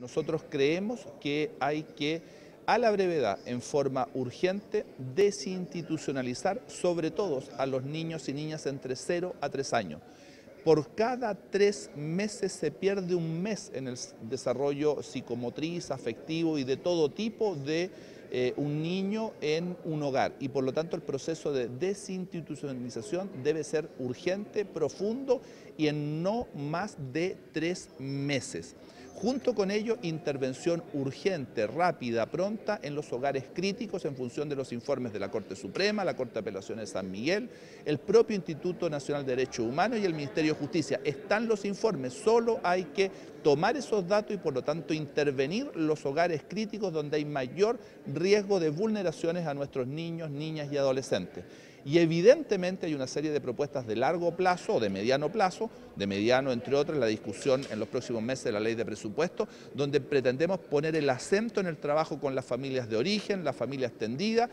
Nosotros creemos que hay que, a la brevedad, en forma urgente, desinstitucionalizar sobre todo a los niños y niñas entre 0 a 3 años. Por cada tres meses se pierde un mes en el desarrollo psicomotriz, afectivo y de todo tipo de eh, un niño en un hogar. Y por lo tanto el proceso de desinstitucionalización debe ser urgente, profundo y en no más de tres meses. Junto con ello, intervención urgente, rápida, pronta en los hogares críticos en función de los informes de la Corte Suprema, la Corte de Apelaciones de San Miguel, el propio Instituto Nacional de Derechos Humanos y el Ministerio de Justicia. Están los informes, solo hay que tomar esos datos y por lo tanto intervenir los hogares críticos donde hay mayor riesgo de vulneraciones a nuestros niños, niñas y adolescentes. Y evidentemente hay una serie de propuestas de largo plazo o de mediano plazo, de mediano entre otras, la discusión en los próximos meses de la ley de presupuesto, donde pretendemos poner el acento en el trabajo con las familias de origen, la familia extendida,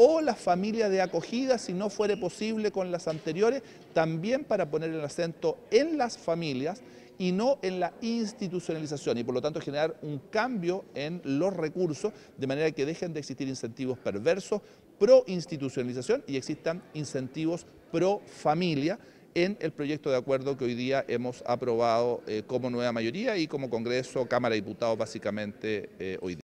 o las familias de acogida, si no fuere posible con las anteriores, también para poner el acento en las familias y no en la institucionalización y por lo tanto generar un cambio en los recursos de manera que dejen de existir incentivos perversos pro institucionalización y existan incentivos pro familia en el proyecto de acuerdo que hoy día hemos aprobado eh, como nueva mayoría y como Congreso, Cámara de Diputados básicamente eh, hoy día.